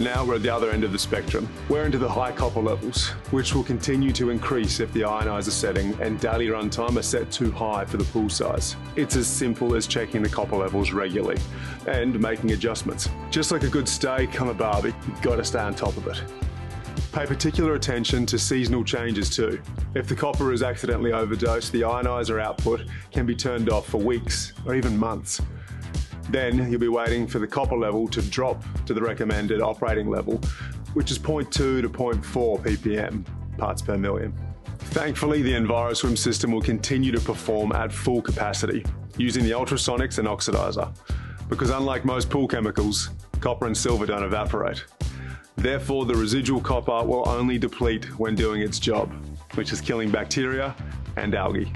Now we're at the other end of the spectrum. We're into the high copper levels, which will continue to increase if the ionizer setting and daily runtime are set too high for the pool size. It's as simple as checking the copper levels regularly and making adjustments. Just like a good steak on a barbie, you've got to stay on top of it. Pay particular attention to seasonal changes too. If the copper is accidentally overdosed, the ionizer output can be turned off for weeks or even months. Then you'll be waiting for the copper level to drop to the recommended operating level, which is 0.2 to 0.4 ppm, parts per million. Thankfully, the EnviroSwim system will continue to perform at full capacity using the ultrasonics and oxidizer, because unlike most pool chemicals, copper and silver don't evaporate. Therefore, the residual copper will only deplete when doing its job, which is killing bacteria and algae.